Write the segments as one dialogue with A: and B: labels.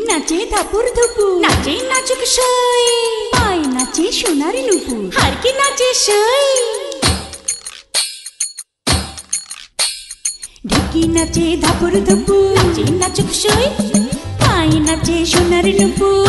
A: নাচে ধাপুর নাচে নাচুক সই। পায় নাচে সোনার নুপুর হার কি নাচে সই। ঢেকি নাচে ধাপুর ধুপু। নাচে নাচুক সই। পায় নাচে সোনার নুপুর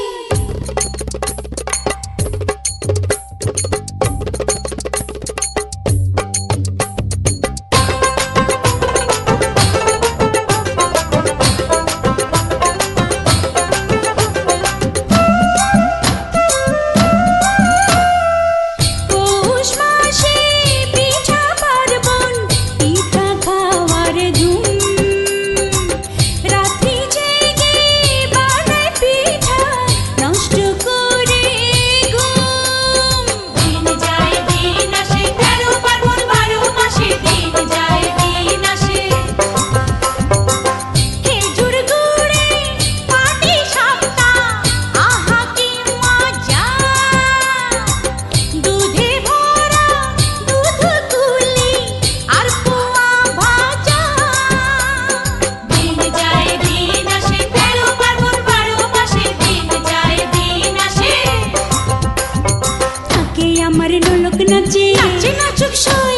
A: আসে থাকে আমার নোলক নাচে নাচে নাচুক সই